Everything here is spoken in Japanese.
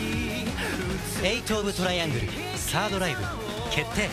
エイト・オブ・トライアングルサードライブ決定。